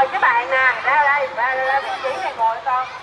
mời các bạn nè ra đây ra ra, ra vị trí này ngồi con.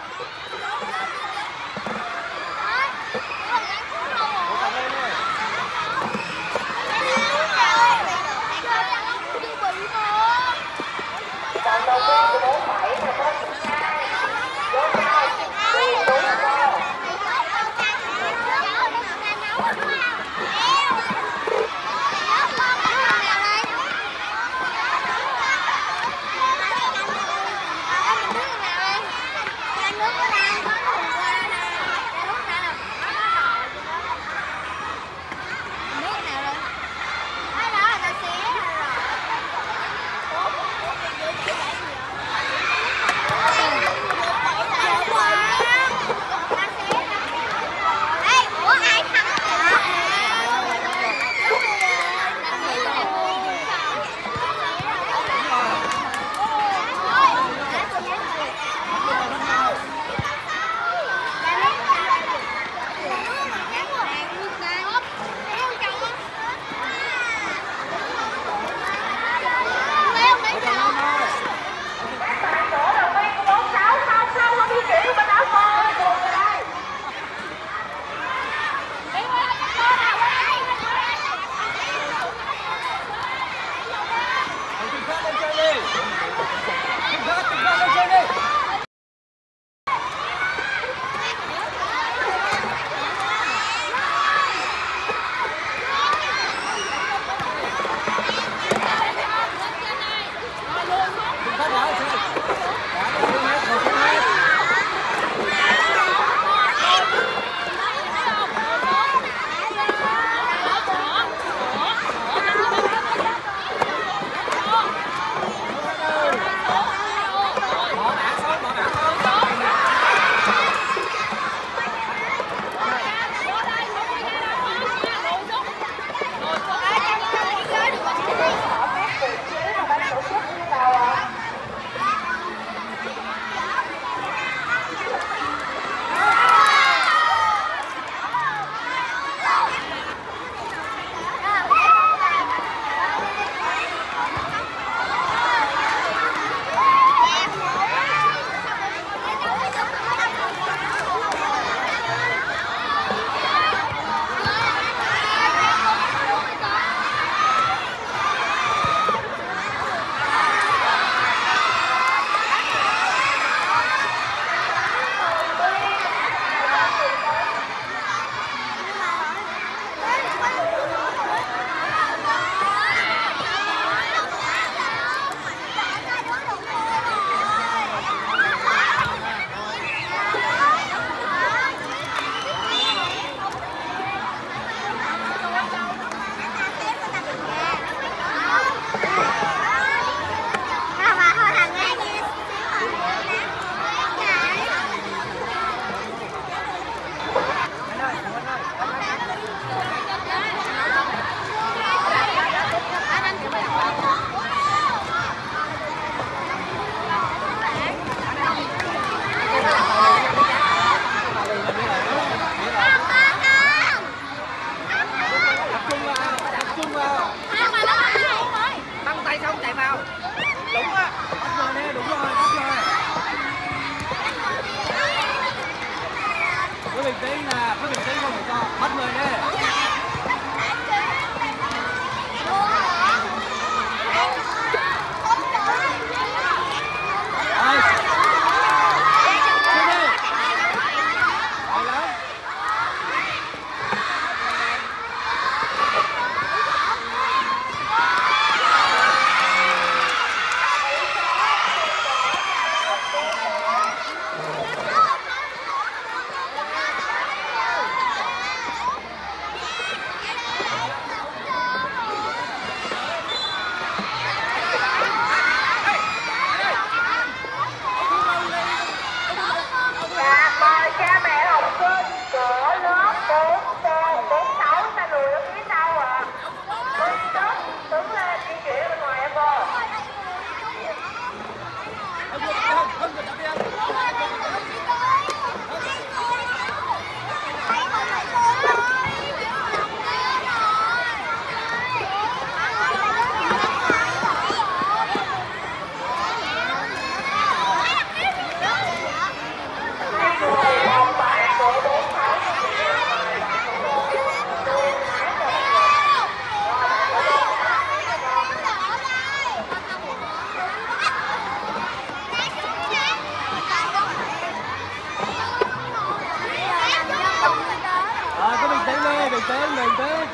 mày tới mày tới.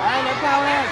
Hãy subscribe cho kênh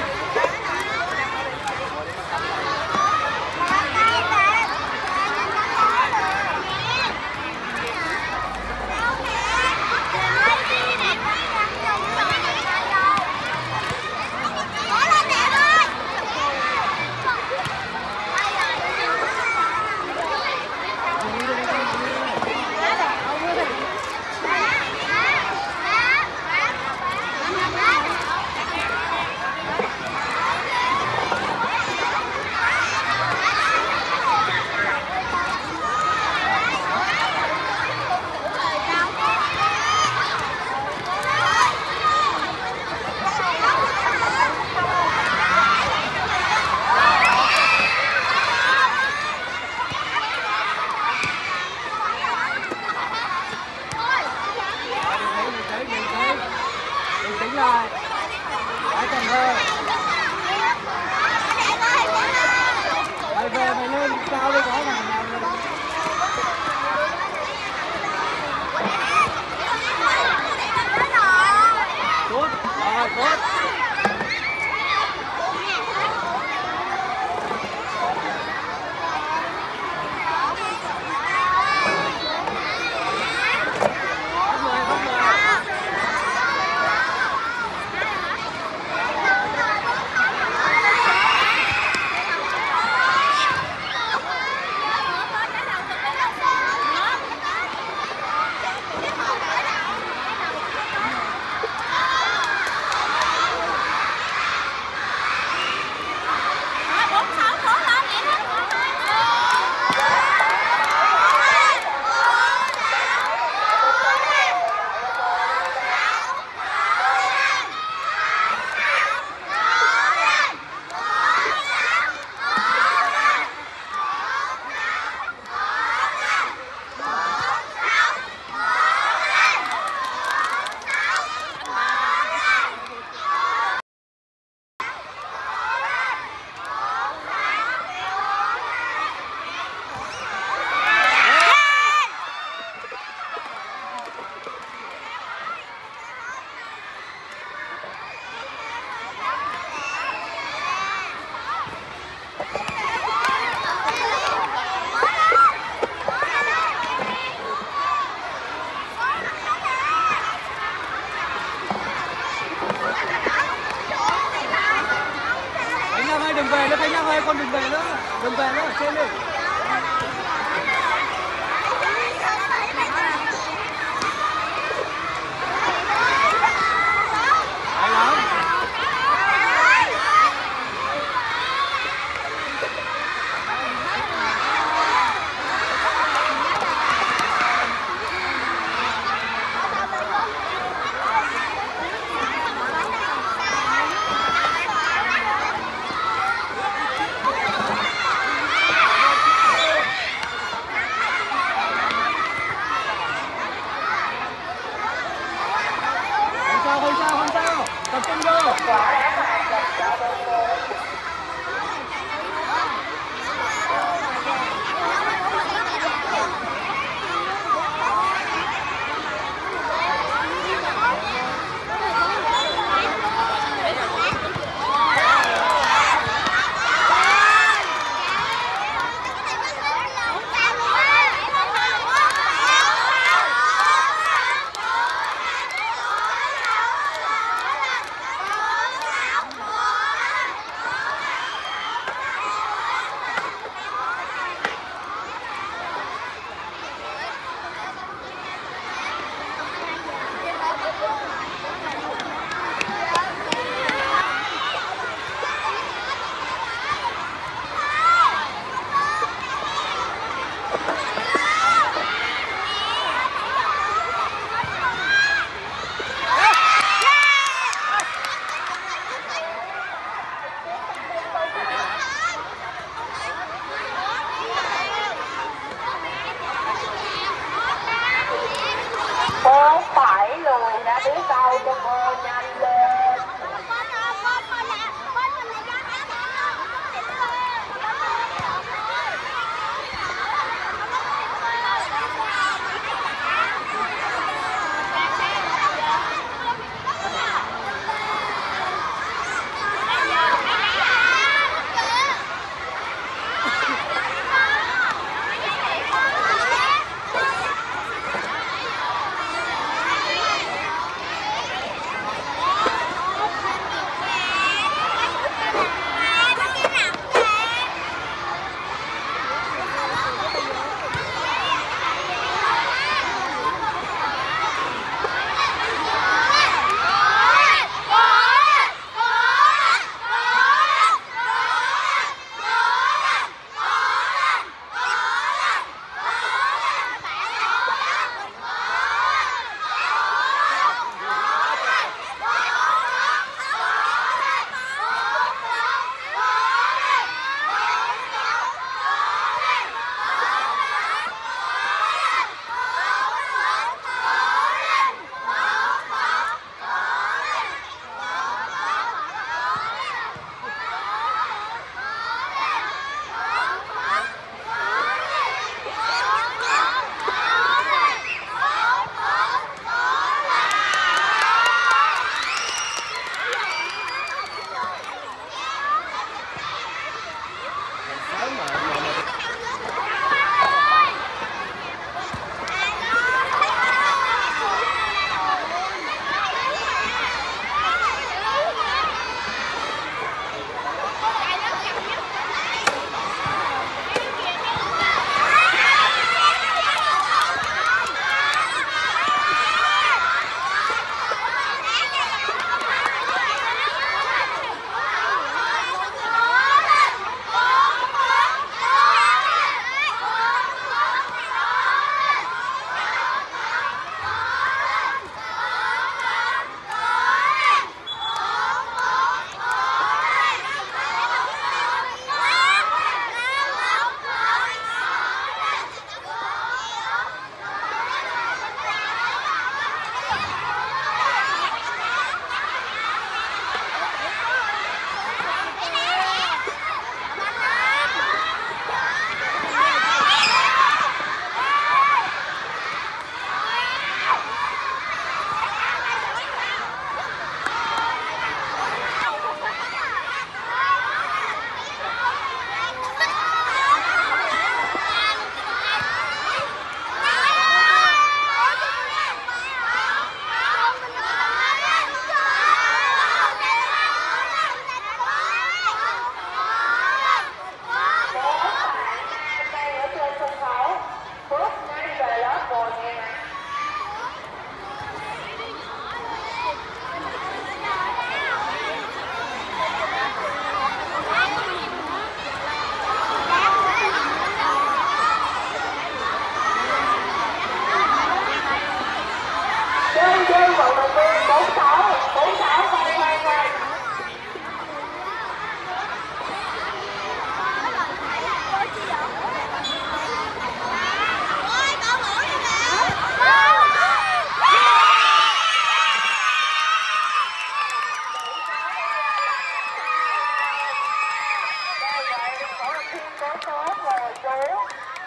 xin có số và chú,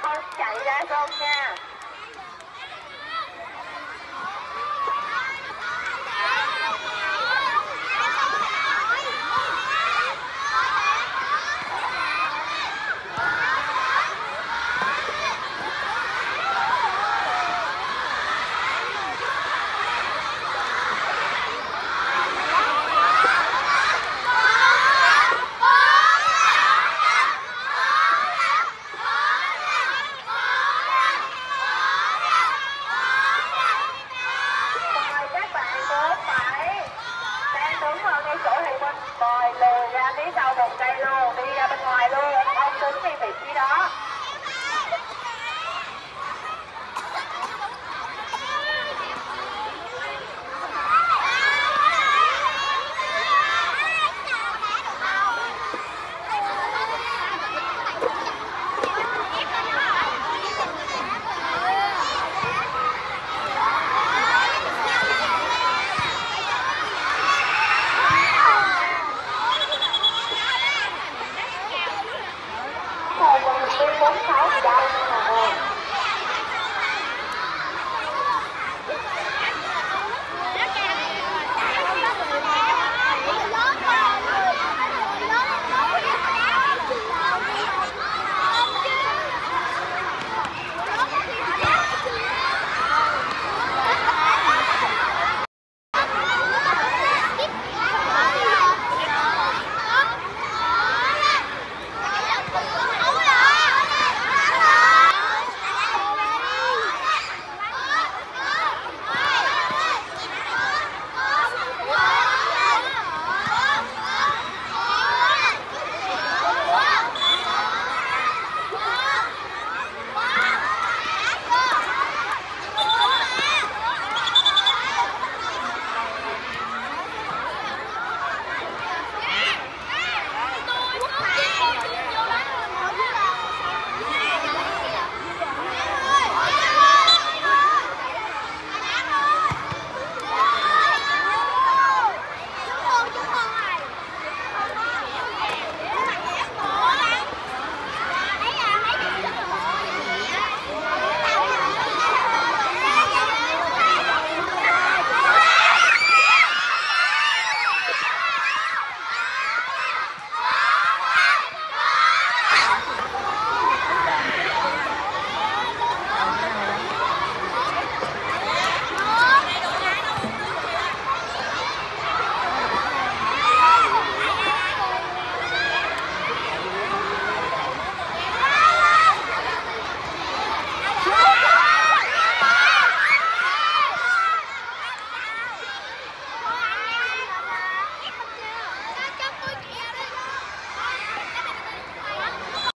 con chạy ra con nha.